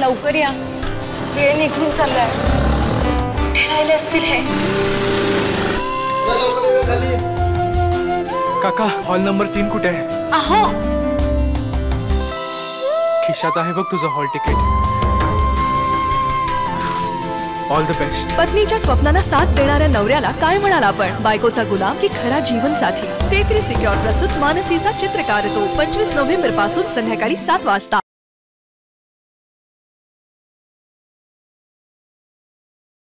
लवकर या. वेळ निघून चाललाय. कुठे असतील हे. काका हॉल नंबर तीन कुठे आहे? अहो. खिशात आहे बघ तुझं hall ticket. All the best पत्नीच्या स्वप्नांना साथ देणाऱ्या नवऱ्याला काय म्हणाल आपण? बायकोचा गुलाम की खरा जीवन साथी स्टेफ्री सिक्युअर प्रस्तुत मानसीचा चित्रकार तो. पंचवीस नोव्हेंबर पासून संध्याकाळी सात वाजता.